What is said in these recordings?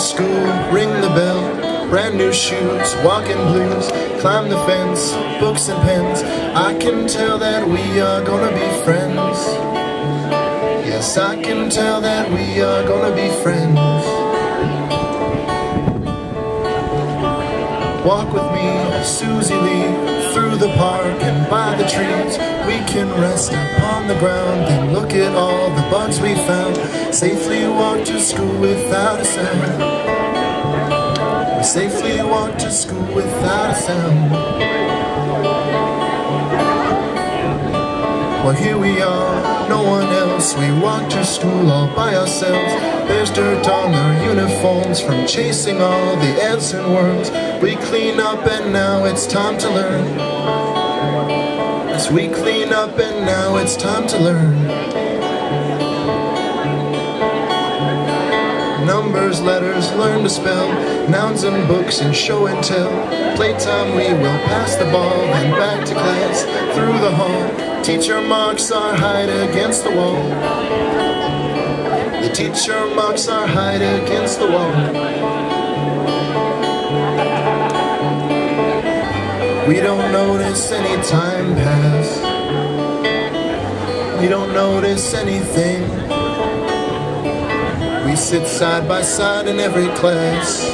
school, ring the bell, brand new shoes, walking blues, climb the fence, books and pens. I can tell that we are gonna be friends. Yes, I can tell that we are gonna be friends. Walk with me, Susie Lee, through the park and by the trees. We can rest upon the ground and look at all bugs we found. Safely walk to school without a sound. We safely walk to school without a sound. Well, here we are, no one else. We walk to school all by ourselves. There's dirt on our uniforms from chasing all the ants and worms. We clean up and now it's time to learn. We clean up and now it's time to learn. Numbers, letters, learn to spell Nouns and books and show and tell. Playtime we will pass the ball And back to class, through the hall. Teacher marks our hide against the wall. The teacher marks our hide against the wall. We don't notice any time pass. We don't notice anything We sit side by side in every class.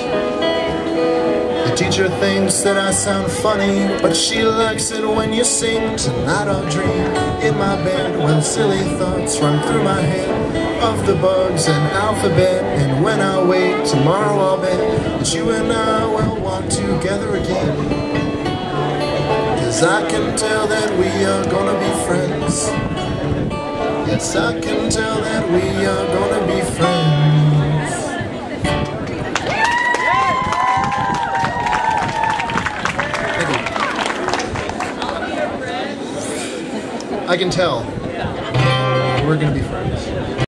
The teacher thinks that I sound funny But she likes it when you sing Tonight I'll dream in my bed When silly thoughts run through my head Of the bugs and alphabet. And when I wake tomorrow I'll bet That you and I will walk together again. Cause I can tell that we are gonna be friends. Yes, I can tell that we are gonna I can tell. We're gonna be friends.